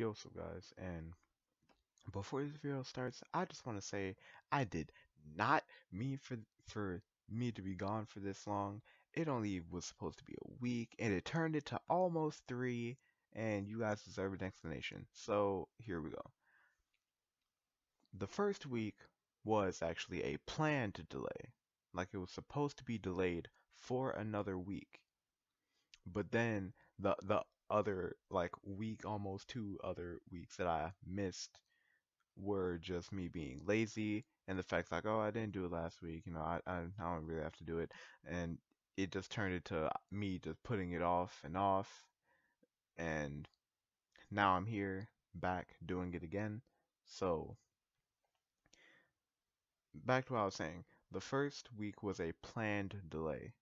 Yo, up guys, and before this video starts, I just want to say I did not mean for for me to be gone for this long. It only was supposed to be a week, and it turned into almost three, and you guys deserve an explanation. So here we go. The first week was actually a planned delay, like it was supposed to be delayed for another week. But then the the other like week, almost two other weeks that I missed were just me being lazy and the fact like, oh, I didn't do it last week, you know, I, I, I don't really have to do it. And it just turned into me just putting it off and off. And now I'm here back doing it again. So, back to what I was saying. The first week was a planned delay.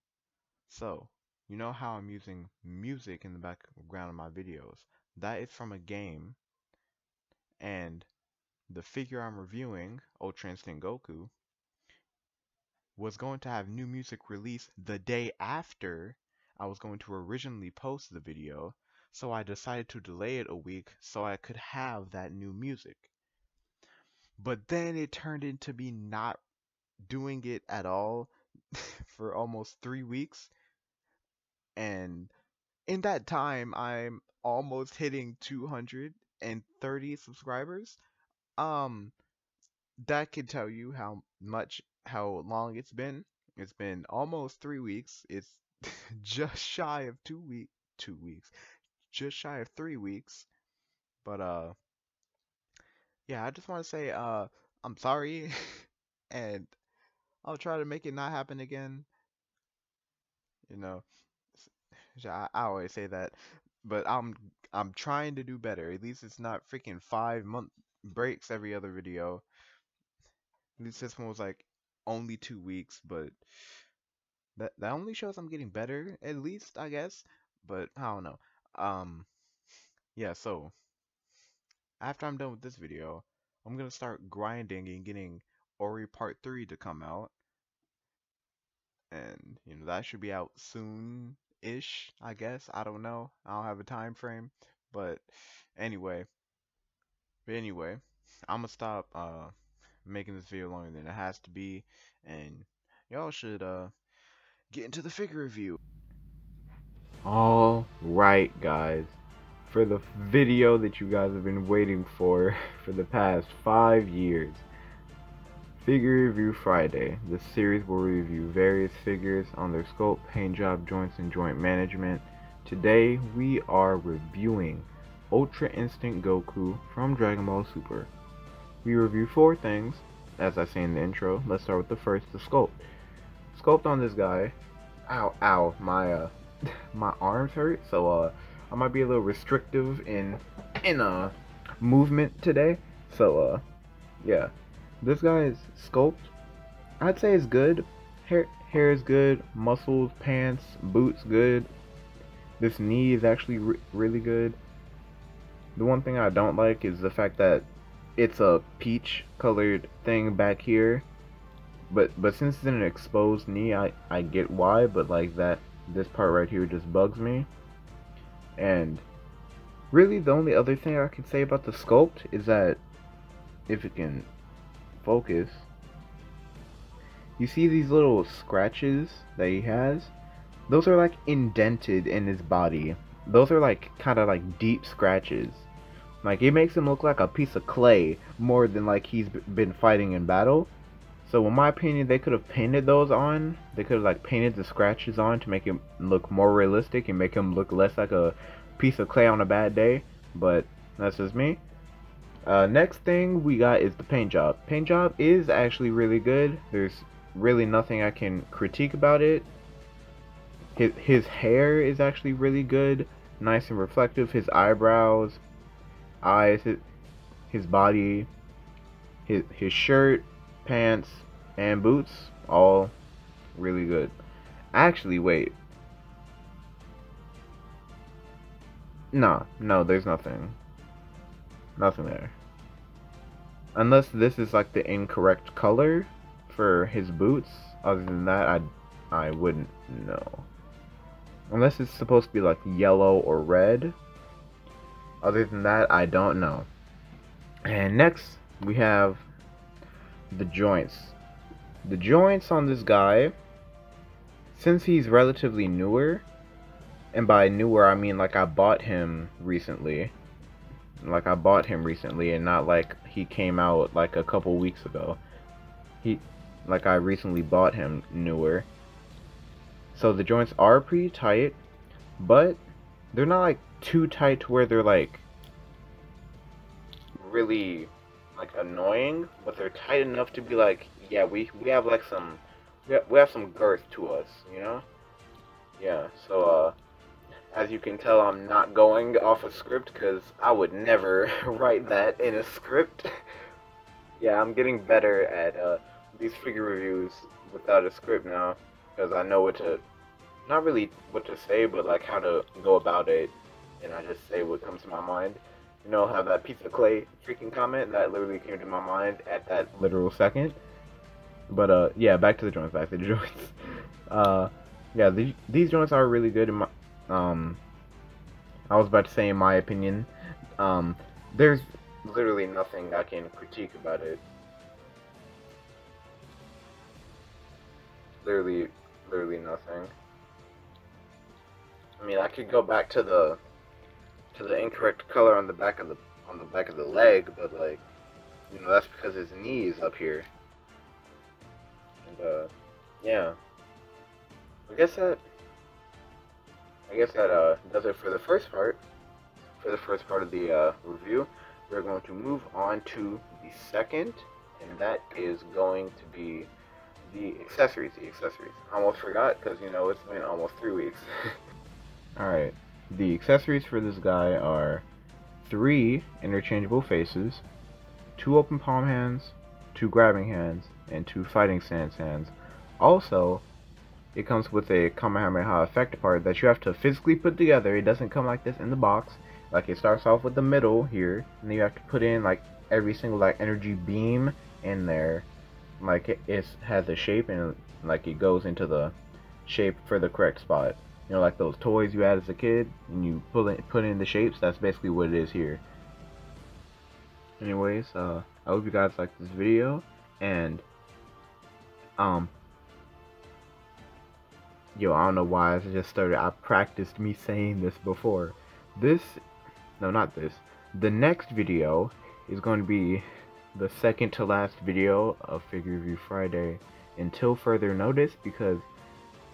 So, you know how I'm using music in the background of my videos? That is from a game, and the figure I'm reviewing, Ultra Instinct Goku, was going to have new music released the day after I was going to originally post the video, so I decided to delay it a week so I could have that new music. But then it turned into me not doing it at all for almost three weeks and in that time I'm almost hitting 230 subscribers. Um that could tell you how much how long it's been. It's been almost 3 weeks. It's just shy of 2 week 2 weeks. Just shy of 3 weeks. But uh yeah, I just want to say uh I'm sorry and I'll try to make it not happen again. You know, I, I always say that, but I'm I'm trying to do better. At least it's not freaking five month breaks every other video. At least this one was like only two weeks, but that that only shows I'm getting better. At least I guess, but I don't know. Um, yeah. So after I'm done with this video, I'm gonna start grinding and getting Ori Part Three to come out, and you know that should be out soon ish, I guess. I don't know. I don't have a time frame. But anyway. But anyway, I'm gonna stop uh making this video longer than it has to be and y'all should uh get into the figure review. All right, guys. For the video that you guys have been waiting for for the past 5 years. Figure Review Friday. This series will review various figures on their sculpt, paint job, joints, and joint management. Today, we are reviewing Ultra Instinct Goku from Dragon Ball Super. We review four things, as I say in the intro. Let's start with the first, the sculpt. Sculpt on this guy. Ow, ow, my uh, my arms hurt, so uh, I might be a little restrictive in in uh movement today. So uh, yeah. This guy's sculpt, I'd say is good. Hair, hair is good. Muscles, pants, boots, good. This knee is actually re really good. The one thing I don't like is the fact that it's a peach colored thing back here. But but since it's an exposed knee, I, I get why, but like that this part right here just bugs me. And really the only other thing I can say about the sculpt is that if it can focus, you see these little scratches that he has? Those are like indented in his body. Those are like kind of like deep scratches. Like it makes him look like a piece of clay more than like he's been fighting in battle. So in my opinion, they could have painted those on. They could have like painted the scratches on to make him look more realistic and make him look less like a piece of clay on a bad day. But that's just me. Uh, next thing we got is the paint job. Paint job is actually really good. There's really nothing I can critique about it. His, his hair is actually really good. Nice and reflective. His eyebrows, eyes, his, his body, his, his shirt, pants, and boots. All really good. Actually, wait. No, no, there's nothing. Nothing there. Unless this is like the incorrect color for his boots. Other than that, I I wouldn't know. Unless it's supposed to be like yellow or red. Other than that, I don't know. And next, we have the joints. The joints on this guy, since he's relatively newer, and by newer I mean like I bought him recently, like I bought him recently and not like he came out like a couple weeks ago. He, like I recently bought him newer. So the joints are pretty tight, but they're not like too tight to where they're like really like annoying, but they're tight enough to be like, yeah, we we have like some we have, we have some girth to us, you know? Yeah. So uh as you can tell, I'm not going off a script because I would never write that in a script. yeah, I'm getting better at uh, these figure reviews without a script now because I know what to, not really what to say, but like how to go about it, and I just say what comes to my mind. You know, have that piece of clay freaking comment that literally came to my mind at that literal second. But uh, yeah, back to the joints. Back to the joints. Uh, yeah, these these joints are really good in my um, I was about to say, in my opinion, um, there's literally nothing I can critique about it. Literally, literally nothing. I mean, I could go back to the to the incorrect color on the back of the on the back of the leg, but like, you know, that's because his knee is up here. And uh, yeah. I guess that I guess that uh, does it for the first part. For the first part of the uh, review, we're going to move on to the second, and that is going to be the accessories. The accessories. I almost forgot because you know it's been almost three weeks. Alright, the accessories for this guy are three interchangeable faces, two open palm hands, two grabbing hands, and two fighting stance hands. Also, it comes with a Kamehameha effect part that you have to physically put together. It doesn't come like this in the box. Like it starts off with the middle here, and then you have to put in like every single like energy beam in there. Like it, it has a shape and like it goes into the shape for the correct spot. You know, like those toys you had as a kid, and you pull it, put in the shapes. That's basically what it is here. Anyways, uh, I hope you guys like this video, and um, Yo, I don't know why I just started. I practiced me saying this before. This, no, not this. The next video is going to be the second to last video of Figure Review Friday until further notice because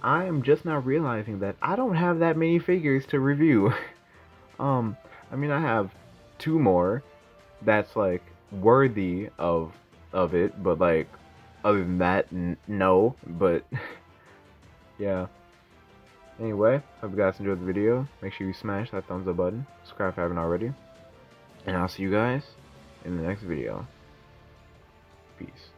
I am just now realizing that I don't have that many figures to review. um, I mean, I have two more that's like worthy of of it, but like other than that, no. But yeah. Anyway, hope you guys enjoyed the video. Make sure you smash that thumbs up button. Subscribe if you haven't already. And I'll see you guys in the next video. Peace.